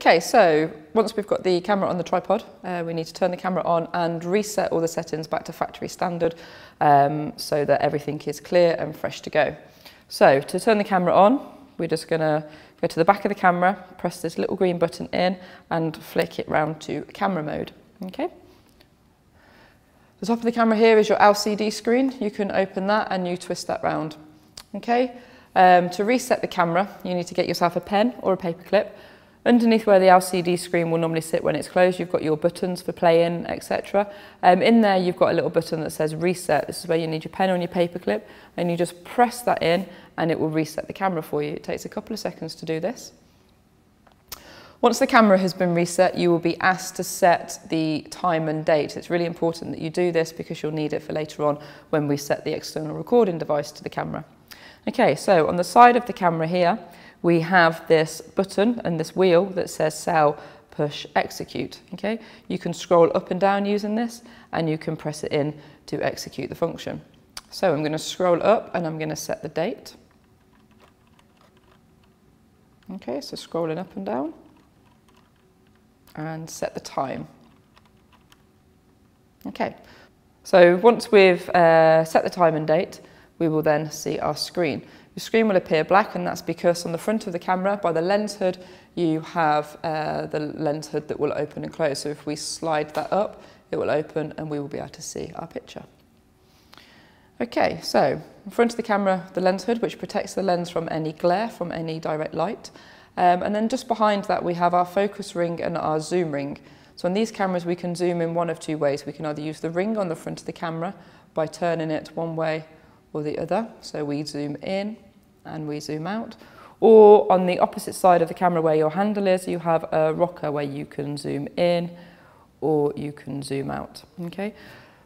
Okay, so once we've got the camera on the tripod, uh, we need to turn the camera on and reset all the settings back to factory standard um, so that everything is clear and fresh to go. So to turn the camera on, we're just going to go to the back of the camera, press this little green button in and flick it round to camera mode. Okay. The top of the camera here is your LCD screen. You can open that and you twist that round. Okay. Um, to reset the camera, you need to get yourself a pen or a paper clip Underneath where the LCD screen will normally sit when it's closed, you've got your buttons for playing, etc. Um, in there, you've got a little button that says reset. This is where you need your pen on your paperclip, and you just press that in, and it will reset the camera for you. It takes a couple of seconds to do this. Once the camera has been reset, you will be asked to set the time and date. It's really important that you do this because you'll need it for later on when we set the external recording device to the camera. Okay, so on the side of the camera here, we have this button and this wheel that says cell, push, execute. Okay, You can scroll up and down using this and you can press it in to execute the function. So I'm going to scroll up and I'm going to set the date. Okay, so scrolling up and down and set the time. Okay, so once we've uh, set the time and date, we will then see our screen. The screen will appear black and that's because on the front of the camera by the lens hood you have uh, the lens hood that will open and close. So if we slide that up it will open and we will be able to see our picture. Okay, so in front of the camera the lens hood which protects the lens from any glare, from any direct light. Um, and then just behind that we have our focus ring and our zoom ring. So on these cameras we can zoom in one of two ways. We can either use the ring on the front of the camera by turning it one way or the other. So we zoom in and we zoom out. Or on the opposite side of the camera where your handle is, you have a rocker where you can zoom in or you can zoom out. Okay.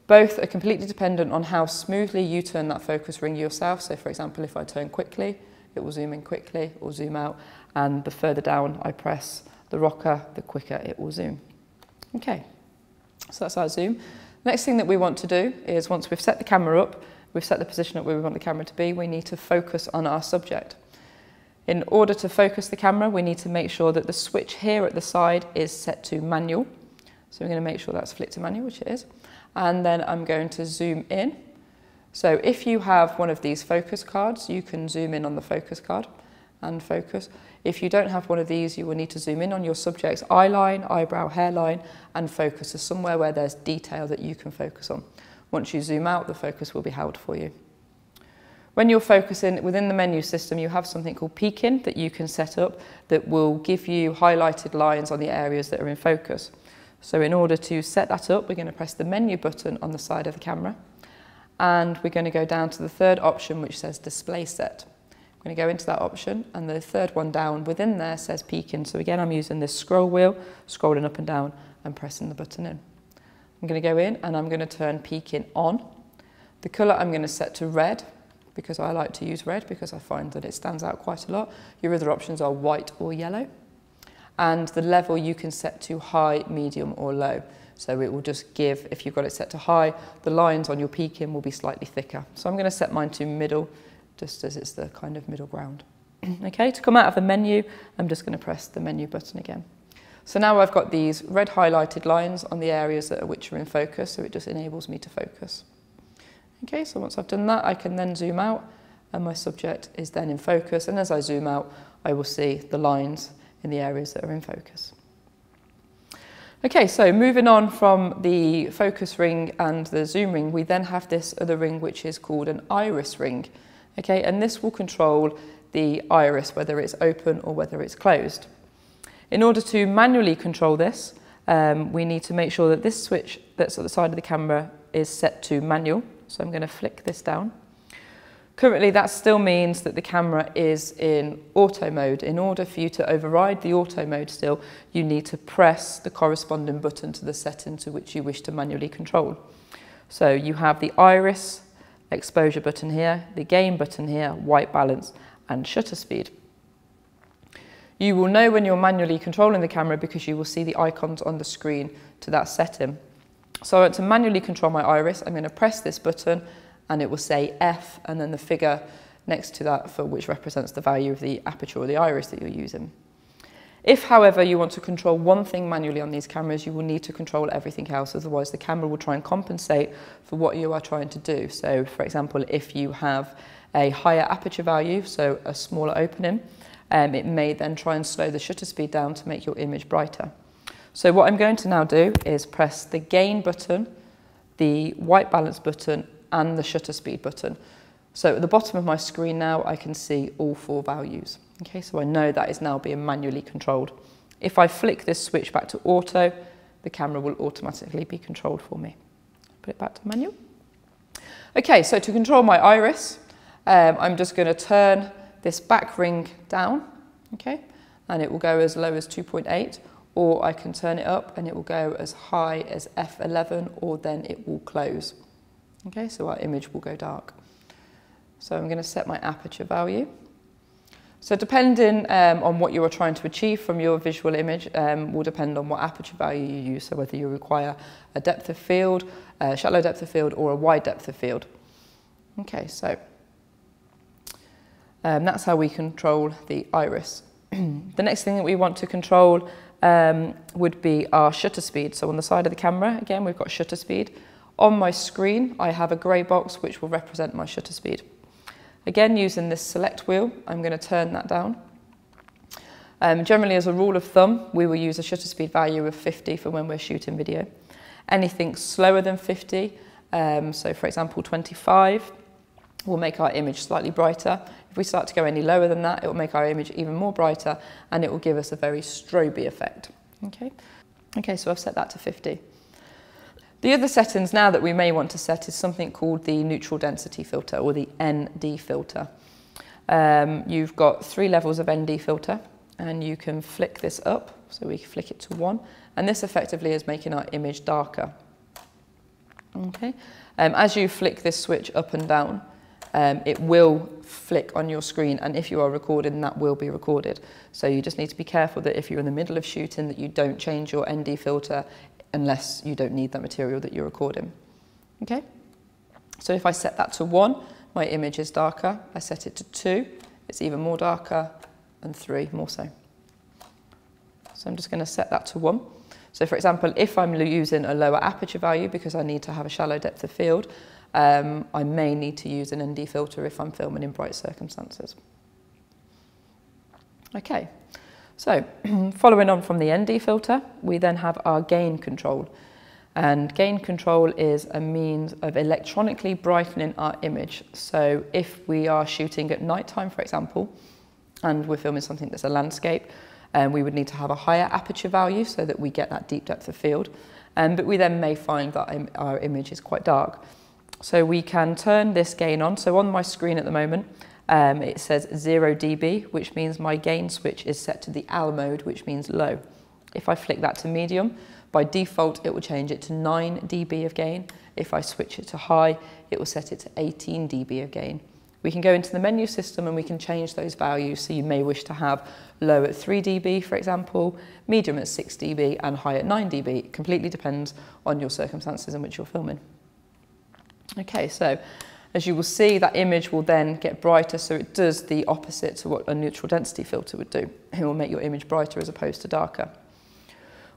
Both are completely dependent on how smoothly you turn that focus ring yourself. So for example, if I turn quickly, it will zoom in quickly or zoom out. And the further down I press the rocker, the quicker it will zoom. Okay, so that's our zoom. Next thing that we want to do is once we've set the camera up, we've set the position up where we want the camera to be, we need to focus on our subject. In order to focus the camera, we need to make sure that the switch here at the side is set to manual. So we're going to make sure that's flipped to manual, which it is. And then I'm going to zoom in. So if you have one of these focus cards, you can zoom in on the focus card and focus. If you don't have one of these, you will need to zoom in on your subject's eye line, eyebrow, hairline, and focus to somewhere where there's detail that you can focus on. Once you zoom out, the focus will be held for you. When you're focusing within the menu system, you have something called peaking that you can set up that will give you highlighted lines on the areas that are in focus. So in order to set that up, we're going to press the menu button on the side of the camera. And we're going to go down to the third option, which says display set. I'm going to go into that option and the third one down within there says peaking. So again, I'm using this scroll wheel, scrolling up and down and pressing the button in. I'm going to go in and I'm going to turn peaking on. The colour I'm going to set to red because I like to use red because I find that it stands out quite a lot. Your other options are white or yellow. And the level you can set to high, medium or low. So it will just give, if you've got it set to high, the lines on your peaking will be slightly thicker. So I'm going to set mine to middle, just as it's the kind of middle ground. okay, to come out of the menu, I'm just going to press the menu button again. So now I've got these red highlighted lines on the areas that are, which are in focus, so it just enables me to focus. Okay, so once I've done that, I can then zoom out and my subject is then in focus. And as I zoom out, I will see the lines in the areas that are in focus. Okay, so moving on from the focus ring and the zoom ring, we then have this other ring which is called an iris ring. Okay, and this will control the iris, whether it's open or whether it's closed. In order to manually control this, um, we need to make sure that this switch that's at the side of the camera is set to manual. So I'm going to flick this down. Currently, that still means that the camera is in auto mode. In order for you to override the auto mode still, you need to press the corresponding button to the setting to which you wish to manually control. So you have the iris exposure button here, the gain button here, white balance, and shutter speed. You will know when you're manually controlling the camera because you will see the icons on the screen to that setting. So I want to manually control my iris, I'm going to press this button and it will say F and then the figure next to that for which represents the value of the aperture or the iris that you're using. If, however, you want to control one thing manually on these cameras, you will need to control everything else. Otherwise, the camera will try and compensate for what you are trying to do. So, for example, if you have a higher aperture value, so a smaller opening, um, it may then try and slow the shutter speed down to make your image brighter. So what I'm going to now do is press the gain button, the white balance button, and the shutter speed button. So at the bottom of my screen now, I can see all four values. Okay, so I know that is now being manually controlled. If I flick this switch back to auto, the camera will automatically be controlled for me. Put it back to manual. Okay, so to control my iris, um, I'm just going to turn this back ring down, okay, and it will go as low as 2.8, or I can turn it up and it will go as high as f11, or then it will close. Okay, so our image will go dark. So I'm going to set my aperture value. So depending um, on what you are trying to achieve from your visual image um, will depend on what aperture value you use. So whether you require a depth of field, a shallow depth of field or a wide depth of field. Okay, so um, that's how we control the iris. the next thing that we want to control um, would be our shutter speed. So on the side of the camera, again, we've got shutter speed. On my screen, I have a grey box which will represent my shutter speed. Again, using this select wheel, I'm going to turn that down. Um, generally, as a rule of thumb, we will use a shutter speed value of 50 for when we're shooting video. Anything slower than 50, um, so for example 25, will make our image slightly brighter. If we start to go any lower than that, it will make our image even more brighter and it will give us a very stroby effect. Okay, okay so I've set that to 50. The other settings now that we may want to set is something called the neutral density filter or the ND filter. Um, you've got three levels of ND filter and you can flick this up, so we flick it to one, and this effectively is making our image darker. Okay. Um, as you flick this switch up and down, um, it will flick on your screen and if you are recording that will be recorded so you just need to be careful that if you're in the middle of shooting that you don't change your ND filter unless you don't need that material that you're recording. Okay? So if I set that to one, my image is darker. I set it to two, it's even more darker, and three, more so. So I'm just going to set that to one. So for example, if I'm using a lower aperture value because I need to have a shallow depth of field, um, I may need to use an ND filter if I'm filming in bright circumstances. Okay, so following on from the ND filter, we then have our gain control. And gain control is a means of electronically brightening our image. So if we are shooting at night time, for example, and we're filming something that's a landscape, um, we would need to have a higher aperture value so that we get that deep depth of field. Um, but we then may find that our image is quite dark. So we can turn this gain on. So on my screen at the moment, um, it says 0 dB, which means my gain switch is set to the L mode, which means low. If I flick that to medium, by default, it will change it to 9 dB of gain. If I switch it to high, it will set it to 18 dB of gain. We can go into the menu system and we can change those values. So you may wish to have low at 3 dB, for example, medium at 6 dB, and high at 9 dB. It completely depends on your circumstances in which you're filming. Okay, so as you will see, that image will then get brighter, so it does the opposite to what a neutral density filter would do. It will make your image brighter as opposed to darker.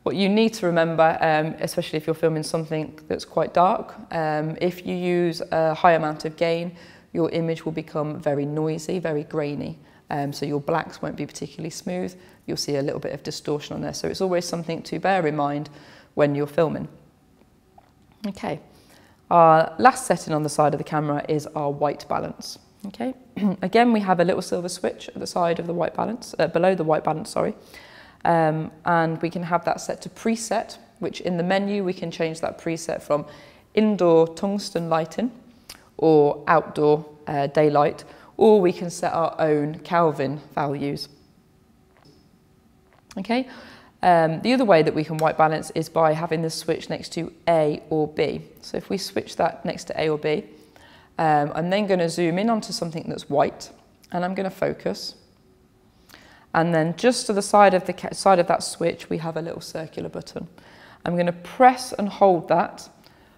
What you need to remember, um, especially if you're filming something that's quite dark, um, if you use a high amount of gain, your image will become very noisy, very grainy. Um, so your blacks won't be particularly smooth. You'll see a little bit of distortion on there. So it's always something to bear in mind when you're filming. Okay. Our last setting on the side of the camera is our white balance. Okay, again we have a little silver switch at the side of the white balance, uh, below the white balance, sorry. Um, and we can have that set to preset, which in the menu we can change that preset from indoor tungsten lighting or outdoor uh, daylight, or we can set our own Kelvin values. Okay, um, the other way that we can white balance is by having the switch next to A or B. So if we switch that next to A or B, um, I'm then going to zoom in onto something that's white and I'm going to focus. And then just to the side of, the side of that switch, we have a little circular button. I'm going to press and hold that.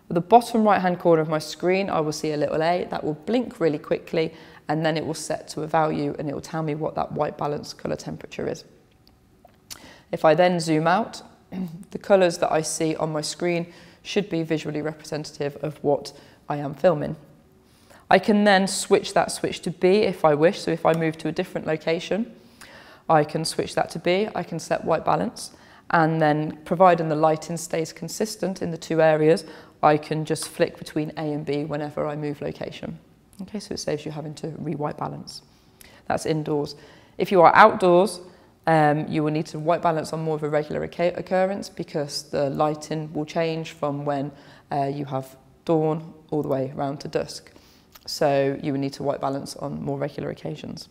At the bottom right hand corner of my screen, I will see a little A that will blink really quickly and then it will set to a value and it will tell me what that white balance colour temperature is. If I then zoom out, the colours that I see on my screen should be visually representative of what I am filming. I can then switch that switch to B if I wish. So if I move to a different location, I can switch that to B. I can set white balance. And then providing the lighting stays consistent in the two areas, I can just flick between A and B whenever I move location. Okay, so it saves you having to re-white balance. That's indoors. If you are outdoors, um, you will need to white balance on more of a regular occurrence because the lighting will change from when uh, you have dawn all the way around to dusk. So you will need to white balance on more regular occasions.